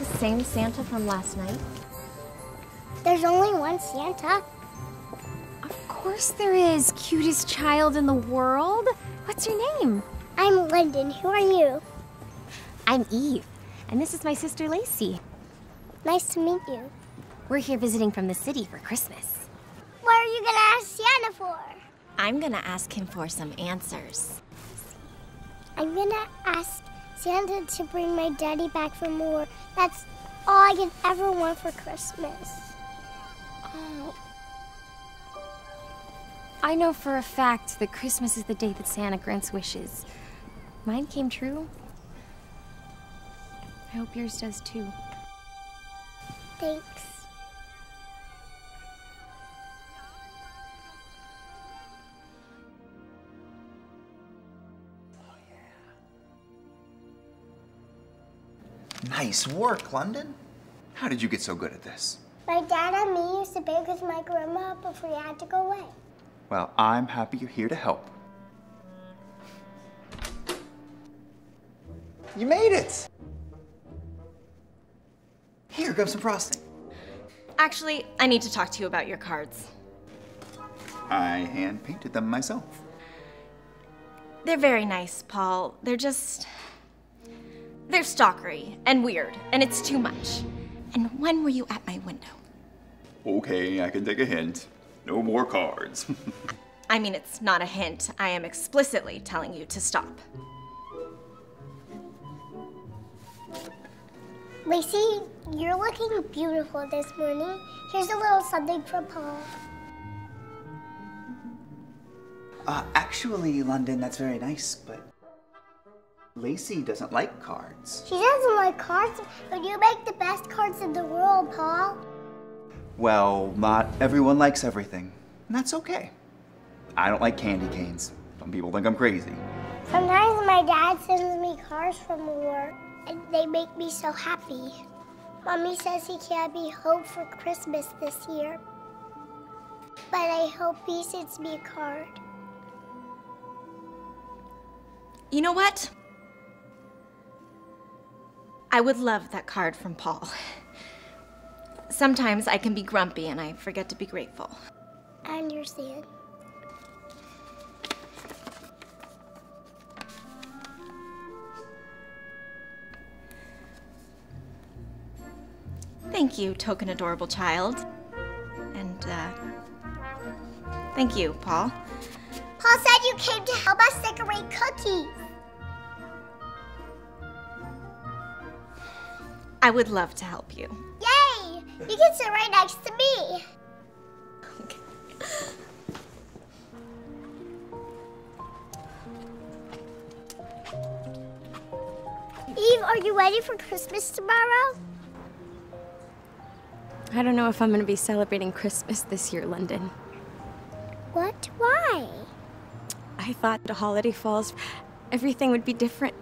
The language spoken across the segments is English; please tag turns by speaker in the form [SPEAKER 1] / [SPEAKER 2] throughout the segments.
[SPEAKER 1] the same Santa from last night?
[SPEAKER 2] There's only one Santa.
[SPEAKER 1] Of course there is, cutest child in the world. What's your name?
[SPEAKER 2] I'm Lyndon. Who are you?
[SPEAKER 1] I'm Eve, and this is my sister Lacey.
[SPEAKER 2] Nice to meet you.
[SPEAKER 1] We're here visiting from the city for Christmas.
[SPEAKER 2] What are you gonna ask Santa for?
[SPEAKER 1] I'm gonna ask him for some answers.
[SPEAKER 2] I'm gonna ask Santa to bring my daddy back from war. That's all I can ever want for Christmas.
[SPEAKER 1] Oh. I know for a fact that Christmas is the day that Santa grants wishes. Mine came true. I hope yours does too.
[SPEAKER 2] Thanks.
[SPEAKER 3] Nice work, London. How did you get so good at this?
[SPEAKER 2] My dad and me used to bake with my grandma before he had to go away.
[SPEAKER 3] Well, I'm happy you're here to help. You made it! Here, grab some frosting.
[SPEAKER 1] Actually, I need to talk to you about your cards.
[SPEAKER 3] I hand painted them myself.
[SPEAKER 1] They're very nice, Paul. They're just. They're stalkery and weird, and it's too much. And when were you at my window?
[SPEAKER 3] Okay, I can take a hint. No more cards.
[SPEAKER 1] I mean, it's not a hint. I am explicitly telling you to stop.
[SPEAKER 2] Lacey, you're looking beautiful this morning. Here's a little something for Paul.
[SPEAKER 3] uh, actually, London, that's very nice, but Lacey doesn't like cards.
[SPEAKER 2] She doesn't like cards, but you make the best cards in the world, Paul.
[SPEAKER 3] Well, not everyone likes everything, and that's okay. I don't like candy canes. Some people think I'm crazy.
[SPEAKER 2] Sometimes my dad sends me cards from war, and they make me so happy. Mommy says he can't be home for Christmas this year. But I hope he sends me a card.
[SPEAKER 1] You know what? I would love that card from Paul. Sometimes I can be grumpy and I forget to be grateful.
[SPEAKER 2] I understand.
[SPEAKER 1] Thank you, token adorable child. And, uh, thank you, Paul.
[SPEAKER 2] Paul said you came to help us decorate cookies.
[SPEAKER 1] I would love to help you.
[SPEAKER 2] Yay! You can sit right next to me. Eve, are you ready for Christmas tomorrow?
[SPEAKER 1] I don't know if I'm gonna be celebrating Christmas this year, London.
[SPEAKER 2] What? Why?
[SPEAKER 1] I thought the holiday falls, everything would be different.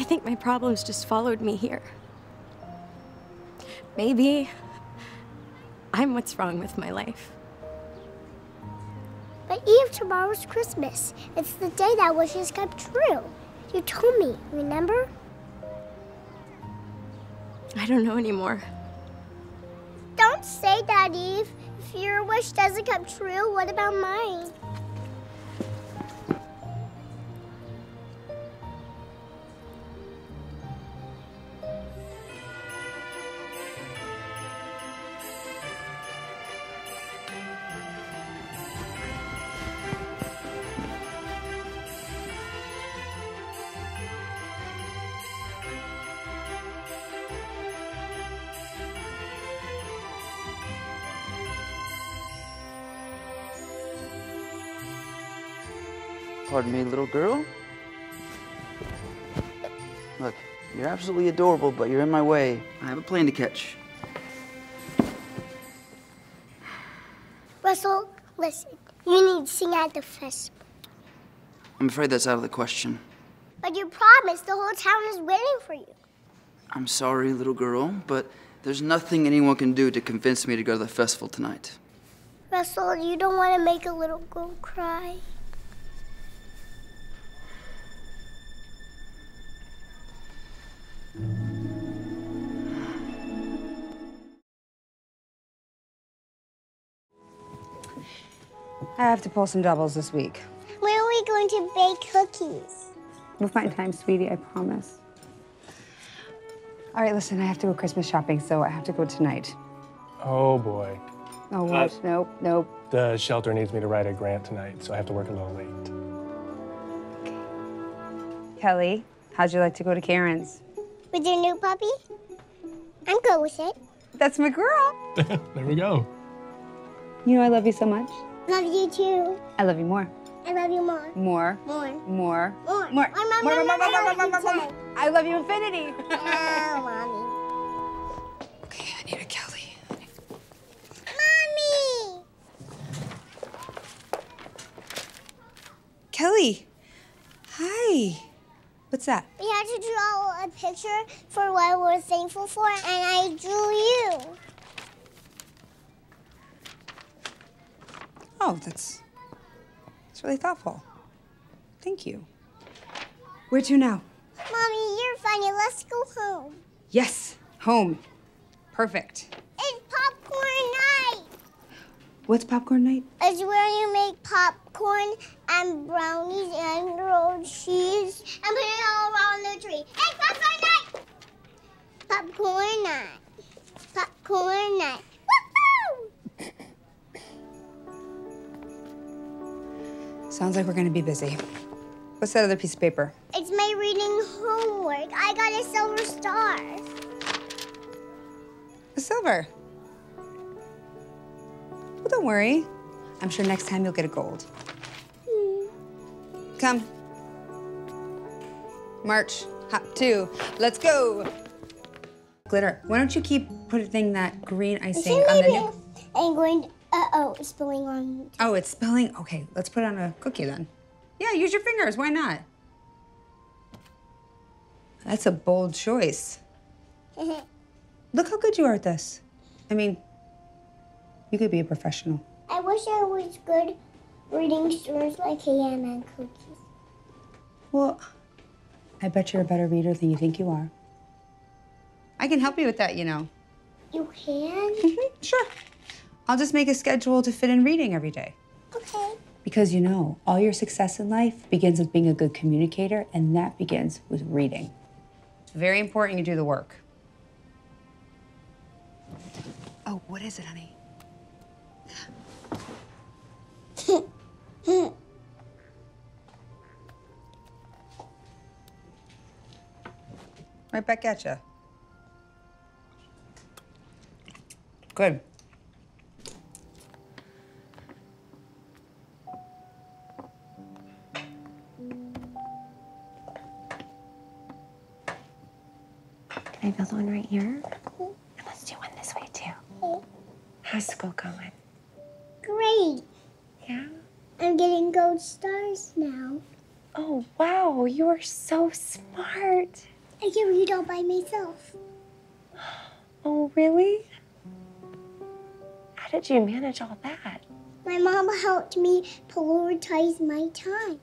[SPEAKER 1] I think my problems just followed me here. Maybe I'm what's wrong with my life.
[SPEAKER 2] But Eve, tomorrow's Christmas. It's the day that wishes come true. You told me, remember?
[SPEAKER 1] I don't know anymore.
[SPEAKER 2] Don't say that, Eve. If your wish doesn't come true, what about mine?
[SPEAKER 4] Pardon me, little girl. Look, you're absolutely adorable, but you're in my way. I have a plane to catch.
[SPEAKER 2] Russell, listen. You need to sing at the festival.
[SPEAKER 4] I'm afraid that's out of the question.
[SPEAKER 2] But you promised the whole town is waiting for you.
[SPEAKER 4] I'm sorry, little girl, but there's nothing anyone can do to convince me to go to the festival tonight.
[SPEAKER 2] Russell, you don't want to make a little girl cry.
[SPEAKER 5] I have to pull some doubles this week.
[SPEAKER 2] When are we going to bake cookies?
[SPEAKER 5] We'll find time, sweetie, I promise. All right, listen, I have to go Christmas shopping, so I have to go tonight.
[SPEAKER 6] Oh boy.
[SPEAKER 5] Oh, uh, what? nope, nope.
[SPEAKER 6] The shelter needs me to write a grant tonight, so I have to work a little late.
[SPEAKER 5] Kelly, how'd you like to go to Karen's?
[SPEAKER 2] With your new puppy? I'm good with it.
[SPEAKER 5] That's my girl.
[SPEAKER 6] there we go.
[SPEAKER 5] You know I love you so much.
[SPEAKER 2] Love you too.
[SPEAKER 5] I love you more.
[SPEAKER 2] I love you more.
[SPEAKER 5] More.
[SPEAKER 2] More.
[SPEAKER 5] More.
[SPEAKER 2] More.
[SPEAKER 5] More.
[SPEAKER 2] More, more,
[SPEAKER 5] More,
[SPEAKER 2] more,
[SPEAKER 5] more. I love you infinity.
[SPEAKER 2] Oh, mommy.
[SPEAKER 5] Okay, I need a Kelly.
[SPEAKER 2] Mommy!
[SPEAKER 5] Kelly. Hi. What's that?
[SPEAKER 2] We had to draw a picture for what we're thankful for, and I drew you.
[SPEAKER 5] Oh, that's that's really thoughtful. Thank you. Where to now?
[SPEAKER 2] Mommy, you're funny. Let's go home.
[SPEAKER 5] Yes, home. Perfect.
[SPEAKER 2] It's popcorn night.
[SPEAKER 5] What's popcorn night?
[SPEAKER 2] It's where you make popcorn and brownies and grilled cheese and put it all around the tree. Hey, popcorn night! Popcorn night. Popcorn night.
[SPEAKER 5] Sounds like we're gonna be busy. What's that other piece of paper?
[SPEAKER 2] It's my reading homework. I got a silver star.
[SPEAKER 5] A silver. Well, don't worry. I'm sure next time you'll get a gold. Hmm. Come. March. Hop two. Let's go. Glitter. Why don't you keep putting that green icing on the new?
[SPEAKER 2] I'm going. Uh oh, it's spilling on.
[SPEAKER 5] Oh, it's spilling. Okay, let's put it on a cookie then. Yeah, use your fingers. Why not? That's a bold choice. Look how good you are at this. I mean, you could be a professional.
[SPEAKER 2] I wish I was good reading stories like I am and cookies.
[SPEAKER 5] Well, I bet you're a better reader than you think you are. I can help you with that, you know.
[SPEAKER 2] You can?
[SPEAKER 5] Mhm, sure. I'll just make a schedule to fit in reading every day.
[SPEAKER 2] Okay.
[SPEAKER 5] Because you know, all your success in life begins with being a good communicator, and that begins with reading. It's very important you do the work. Oh, what is it, honey? right back at you. Good.
[SPEAKER 7] Can I build one right here? And let's do one this way too. How's school going?
[SPEAKER 2] Great.
[SPEAKER 7] Yeah?
[SPEAKER 2] I'm getting gold stars now.
[SPEAKER 7] Oh, wow, you are so smart.
[SPEAKER 2] I can read all by myself.
[SPEAKER 7] Oh, really? How did you manage all that?
[SPEAKER 2] My mom helped me prioritize my time.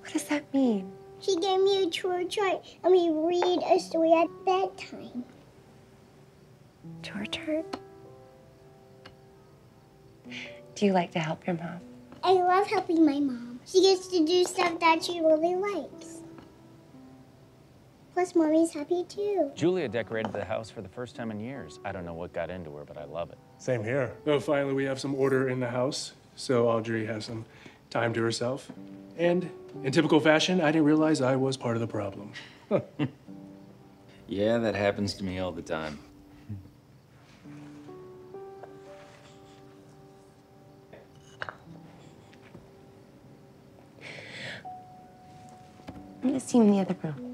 [SPEAKER 7] What does that mean?
[SPEAKER 2] She gave me a tour chart and we read a story at bedtime.
[SPEAKER 7] Tour chart? Do you like to help your mom?
[SPEAKER 2] I love helping my mom. She gets to do stuff that she really likes. Plus, mommy's happy too.
[SPEAKER 8] Julia decorated the house for the first time in years. I don't know what got into her, but I love it.
[SPEAKER 6] Same here. Oh, finally, we have some order in the house, so Audrey has some time to herself. And in typical fashion, I didn't realize I was part of the problem.
[SPEAKER 8] Yeah, that happens to me all the time.
[SPEAKER 7] I'm gonna see you in the other room.